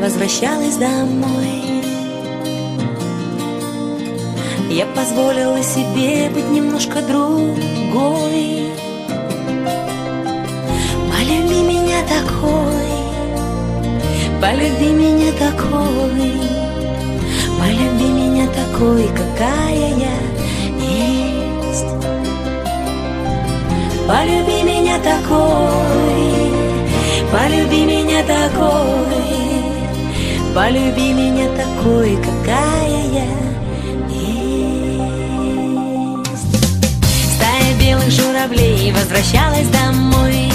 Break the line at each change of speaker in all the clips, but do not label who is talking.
возвращалась домой. Я позволила себе быть немножко другой. Полюби меня такой Полюби меня такой Полюби меня такой, какая я есть. Полюби меня такой Полюби меня такой. Полюби меня такой, какая я есть. Стая белых журавлей возвращалась домой.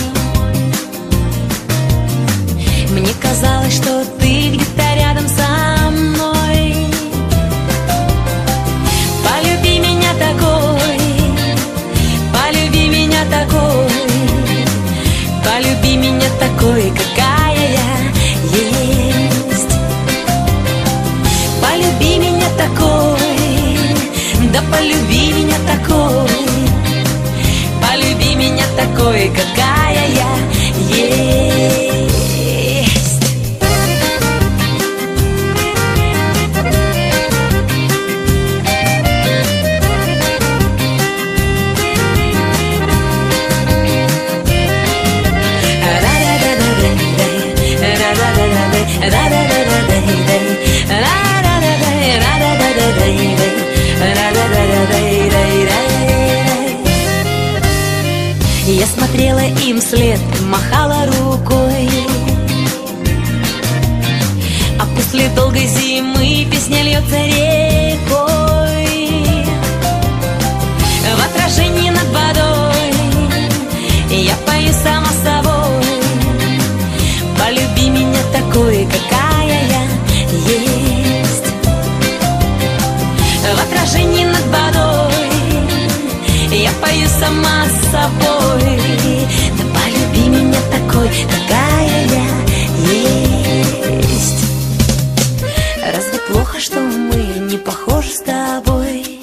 Мне казалось, что ты где-то рядом со мной. Полюби меня такой Полюби меня такой Полюби меня такой, какая Да полюби меня такой Полюби меня такой, какая Я смотрела им вслед, махала рукой. А после долгой зимы песня льется рекой Я пою сама с собой Да полюби меня такой, какая я есть Разве плохо, что мы не похожи с тобой?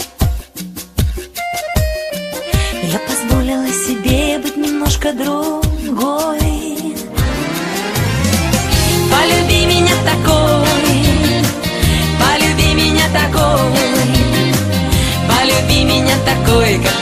Я позволила себе быть немножко другой Полюби меня такой, полюби меня такой, полюби меня такой, какая